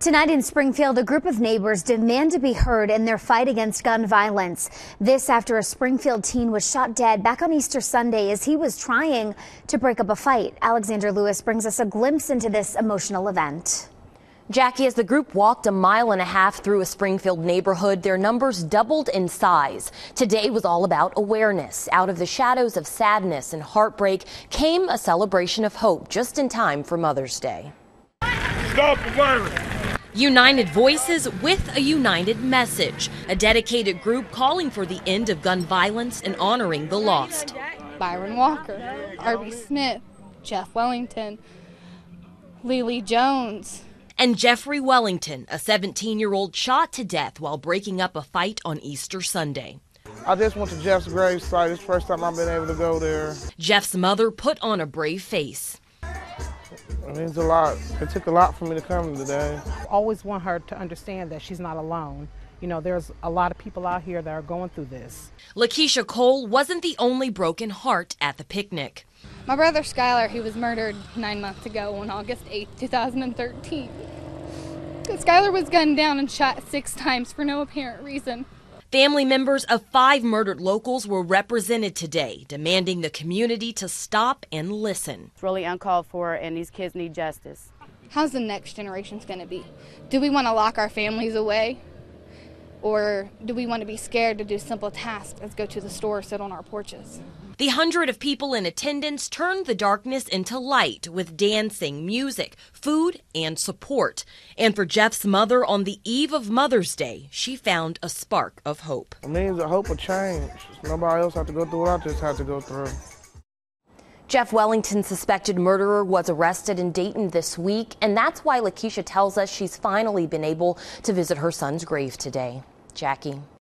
Tonight in Springfield, a group of neighbors demand to be heard in their fight against gun violence. This after a Springfield teen was shot dead back on Easter Sunday as he was trying to break up a fight. Alexander Lewis brings us a glimpse into this emotional event. Jackie, as the group walked a mile and a half through a Springfield neighborhood, their numbers doubled in size. Today was all about awareness. Out of the shadows of sadness and heartbreak came a celebration of hope just in time for Mother's Day. Stop the violence. United Voices with a united message. A dedicated group calling for the end of gun violence and honoring the lost. Byron Walker, Arby Smith, Jeff Wellington, Lily Jones. And Jeffery Wellington, a 17 year old shot to death while breaking up a fight on Easter Sunday. I just went to Jeff's grave site. It's the first time I've been able to go there. Jeff's mother put on a brave face. It means a lot. It took a lot for me to come today. I always want her to understand that she's not alone. You know, there's a lot of people out here that are going through this. Lakiesha Cole wasn't the only broken heart at the picnic. My brother Schuyler, he was murdered nine months ago on August 8, 2013. Schuyler was gunned down and shot six times for no apparent reason. Family members of five murdered locals were represented today, demanding the community to stop and listen. It's really uncalled for, and these kids need justice. How's the next generation's going to be? Do we want to lock our families away? Or do we want to be scared to do simple tasks as go to the store, or sit on our porches? The hundred of people in attendance turned the darkness into light with dancing, music, food, and support. And for Jeff's mother, on the eve of Mother's Day, she found a spark of hope. It means a hope of change. Nobody else had to go through what I just had to go through. Jeff Wellington's suspected murderer, was arrested in Dayton this week, and that's why Lakiesha tells us she's finally been able to visit her son's grave today. Jackie.